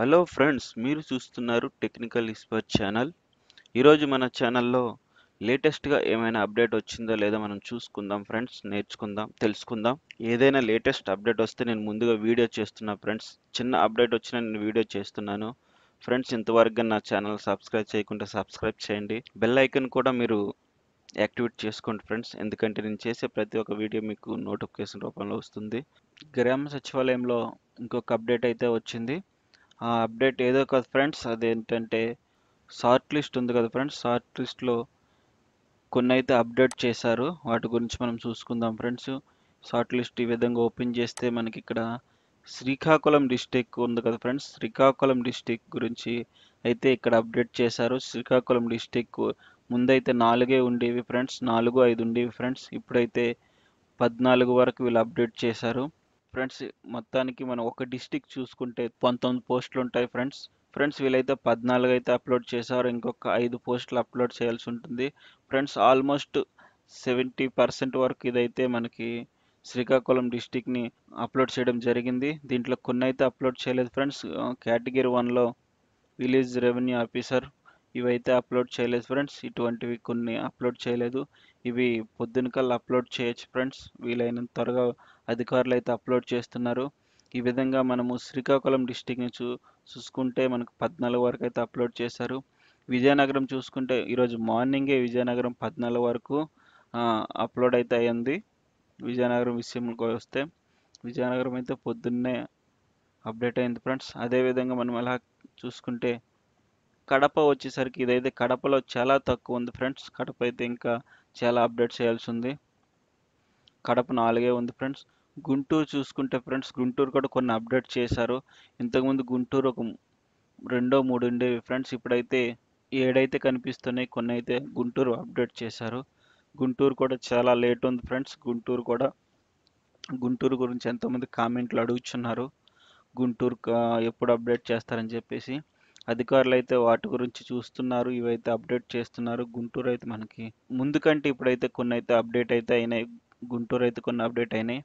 Hello friends మీరు చూస్తున్నారు technical expert channel. ఈరోజు మన ఛానల్లో లేటెస్ట్గా ఏమైనా అప్డేట్ వచ్చిందో లేదో మనం చూసుకుందాం ఫ్రెండ్స్ నేర్చుకుందాం తెలుసుకుందాం. ఏదైనా లేటెస్ట్ అప్డేట్ వస్తే నేను ముందుగా వీడియో చేస్తున్నా ఫ్రెండ్స్. చిన్న అప్డేట్ వచ్చినా నేను వీడియో చేస్తున్నాను. ఫ్రెండ్స్ ఇంతవరకు నా ఛానల్ సబ్స్క్రైబ్ చేయకుంటే సబ్స్క్రైబ్ చేయండి. బెల్ ఐకన్ కూడా మీరు యాక్టివేట్ చేసుకోండి ఫ్రెండ్స్. ఎందుకంటే నేను చేసే ప్రతి ఒక్క వీడియో మీకు నోటిఫికేషన్ రూపంలో వస్తుంది. గ్రామ సచివాలయంలో ఇంకొక అప్డేట్ అయితే వచ్చింది. ఆ అప్డేట్ ఏదో కాదు ఫ్రెండ్స్ అదేంటంటే షార్ట్ లిస్ట్ ఉంది కదా ఫ్రెండ్స్ షార్ట్ లిస్ట్లో కొన్ని అయితే అప్డేట్ చేశారు. వాటి గురించి మనం చూసుకుందాం ఫ్రెండ్స్. షార్ట్ లిస్ట్ ఈ విధంగా ఓపెన్ చేస్తే మనకి ఇక్కడ శ్రీకాకుళం డిస్టిక్ ఉంది కదా ఫ్రెండ్స్. శ్రీకాకుళం డిస్టిక్ గురించి అయితే ఇక్కడ అప్డేట్ చేశారు. శ్రీకాకుళం డిస్టిక్ ముందైతే నాలుగే ఉండేవి ఫ్రెండ్స్ నాలుగు ఐదు ఉండేవి ఫ్రెండ్స్. ఇప్పుడైతే పద్నాలుగు వరకు వీళ్ళు అప్డేట్ చేశారు. ఫ్రెండ్స్ మొత్తానికి మనం ఒక డిస్టిక్ చూసుకుంటే పంతొమ్మిది పోస్టులు ఉంటాయి ఫ్రెండ్స్. ఫ్రెండ్స్ వీళ్ళైతే పద్నాలుగు అయితే అప్లోడ్ చేశారు. ఇంకొక ఐదు పోస్టులు అప్లోడ్ చేయాల్సి ఉంటుంది. ఫ్రెండ్స్ ఆల్మోస్ట్ సెవెంటీ పర్సెంట్ వరకు ఇదైతే మనకి శ్రీకాకుళం డిస్టిక్ని అప్లోడ్ చేయడం జరిగింది. దీంట్లో కొన్ని అయితే అప్లోడ్ చేయలేదు ఫ్రెండ్స్. కేటగిరీ వన్లో విలేజ్ రెవెన్యూ ఆఫీసర్ ఇవైతే అప్లోడ్ చేయలేదు ఫ్రెండ్స్. ఇటువంటివి కొన్ని అప్లోడ్ చేయలేదు. ఇవి పొద్దున కల్లా అప్లోడ్ చేయొచ్చు ఫ్రెండ్స్. వీలైనంత త్వరగా అధికారులు అయితే అప్లోడ్ చేస్తున్నారు. ఈ విధంగా మనము శ్రీకాకుళం డిస్టిక్ని చూ చూసుకుంటే మనకు పద్నాలుగు వరకు అయితే అప్లోడ్ చేశారు. విజయనగరం చూసుకుంటే ఈరోజు మార్నింగే విజయనగరం పద్నాలుగు వరకు అప్లోడ్ అయితే అయ్యింది విజయనగరం విషయంకి వస్తే విజయనగరం అయితే పొద్దున్నే అప్డేట్ అయింది ఫ్రెండ్స్. అదేవిధంగా మనం అలా చూసుకుంటే కడప వచ్చేసరికి ఇదైతే కడపలో చాలా తక్కువ ఉంది ఫ్రెండ్స్. కడప అయితే ఇంకా చాలా అప్డేట్ చేయాల్సి ఉంది. కడప నాలుగే ఉంది ఫ్రెండ్స్. గుంటూరు చూసుకుంటే ఫ్రెండ్స్ గుంటూరు కూడా కొన్ని అప్డేట్ చేశారు. ఇంతకుముందు గుంటూరు ఒక రెండో మూడు ఉండేవి ఫ్రెండ్స్. ఇప్పుడైతే ఏడైతే కనిపిస్తున్నాయి కొన్ని అయితే గుంటూరు అప్డేట్ చేశారు. గుంటూరు కూడా చాలా లేట్ ఉంది ఫ్రెండ్స్. గుంటూరు కూడా గుంటూరు గురించి ఎంతోమంది కామెంట్లు అడుగుతున్నారు గుంటూరు ఎప్పుడు అప్డేట్ చేస్తారని చెప్పేసి అధికారులు అయితే వాటి గురించి చూస్తున్నారు ఇవైతే అప్డేట్ చేస్తున్నారు. గుంటూరు అయితే మనకి ముందుకంటే ఇప్పుడైతే కొన్ని అయితే అప్డేట్ అయితే అయినాయి. గుంటూరు అయితే కొన్ని అప్డేట్ అయినాయి.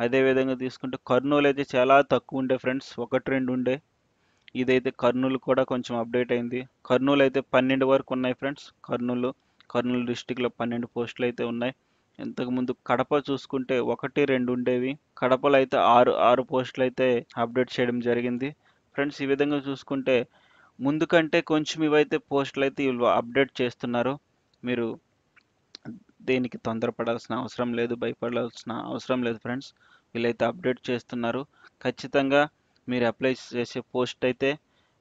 అదే విధంగా తీసుకుంటే కర్నూలు అయితే చాలా తక్కువ ఉండే ఫ్రెండ్స్. ఒకటి రెండు ఉండే. ఇదైతే కర్నూలు కూడా కొంచెం అప్డేట్ అయింది. కర్నూలు అయితే పన్నెండు వరకు ఉన్నాయి ఫ్రెండ్స్. కర్నూలు కర్నూలు డిస్టిక్లో పన్నెండు పోస్టులు అయితే ఉన్నాయి. ఇంతకుముందు కడప చూసుకుంటే ఒకటి రెండు ఉండేవి. కడపలో అయితే ఆరు ఆరు పోస్టులు అయితే అప్డేట్ చేయడం జరిగింది. ఫ్రెండ్స్ ఈ విధంగా చూసుకుంటే ముందు కంటే కొంచెం ఇవైతే పోస్టులు అయితే వీళ్ళు అప్డేట్ చేస్తున్నారు. మీరు దేనికి తొందరపడాల్సిన అవసరం లేదు భయపడాల్సిన అవసరం లేదు ఫ్రెండ్స్ వీళ్ళైతే అప్డేట్ చేస్తున్నారు. ఖచ్చితంగా మీరు అప్లై చేసే పోస్ట్ అయితే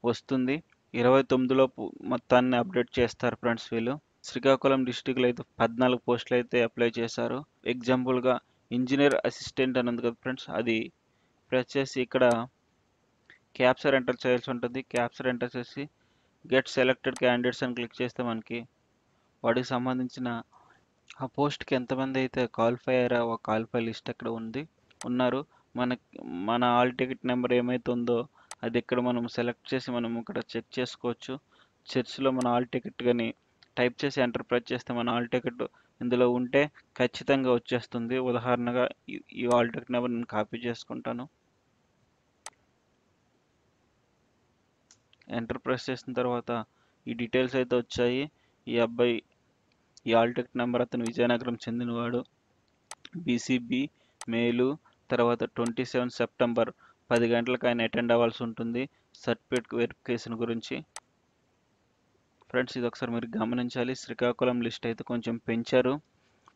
వస్తుంది. ఇరవై తొమ్మిదిలోపు మొత్తాన్ని అప్డేట్ చేస్తారు ఫ్రెండ్స్ వీళ్ళు. శ్రీకాకుళం డిస్టిక్లో అయితే పద్నాలుగు పోస్టులు అయితే అప్లై చేశారు. ఎగ్జాంపుల్గా ఇంజనీర్ అసిస్టెంట్ అని ఉంది కదా ఫ్రెండ్స్ అది ప్రెస్ చేసి ఇక్కడ క్యాప్చర్ ఎంటర్ చేయాల్సి ఉంటుంది. క్యాప్చర్ ఎంటర్ చేసి గెట్ సెలెక్టెడ్ క్యాండిడేట్స్ అని క్లిక్ చేస్తే మనకి వాటికి సంబంధించిన ఆ పోస్ట్కి ఎంతమంది అయితే క్వాలిఫై అయ్యారో ఆ క్వాలిఫై లిస్ట్ అక్కడ ఉంది ఉన్నారు మన మన ఆల్ టికెట్ నెంబర్ ఏమైతే ఉందో అది ఇక్కడ మనం సెలెక్ట్ చేసి మనం ఇక్కడ చెక్ చేసుకోవచ్చు. చర్చ్లో మన ఆల్ టికెట్ కానీ టైప్ చేసి ఎంటర్ ప్రెస్ చేస్తే మన ఆల్ టికెట్ ఇందులో ఉంటే ఖచ్చితంగా వచ్చేస్తుంది. ఉదాహరణగా ఈ ఆల్ టికెట్ నెంబర్ నేను కాపీ చేసుకుంటాను. ఎంటర్ ప్రెస్ చేసిన తర్వాత ఈ డీటెయిల్స్ అయితే వచ్చాయి. ఈ అబ్బాయి ఈ ఆల్టెక్ నెంబర్ అతను విజయనగరం చెందినవాడు. బీసీబీ మేలు తర్వాత ట్వంటీ సెవెన్ సెప్టెంబర్ పది గంటలకు ఆయన అటెండ్ అవ్వాల్సి ఉంటుంది. సర్టిఫికేట్ వెరిఫికేషన్ గురించి ఫ్రెండ్స్ ఇది ఒకసారి మీరు గమనించాలి. శ్రీకాకుళం లిస్ట్ అయితే కొంచెం పెంచారు.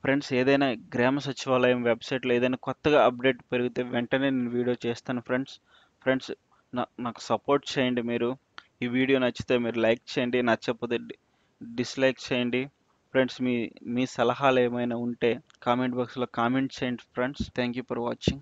ఫ్రెండ్స్ ఏదైనా గ్రామ సచివాలయం వెబ్సైట్లో ఏదైనా కొత్తగా అప్డేట్ పెరిగితే వెంటనే నేను వీడియో చేస్తాను ఫ్రెండ్స్. ఫ్రెండ్స్ నాకు సపోర్ట్ చేయండి మీరు. ఈ వీడియో నచ్చితే మీరు లైక్ చేయండి. నచ్చకపోతే డిస్లైక్ చేయండి. ఫ్రెండ్స్ మీ మీ సలహాలు ఏమైనా ఉంటే కామెంట్ బాక్స్లో కామెంట్ చేయండి friends. Thank you for watching.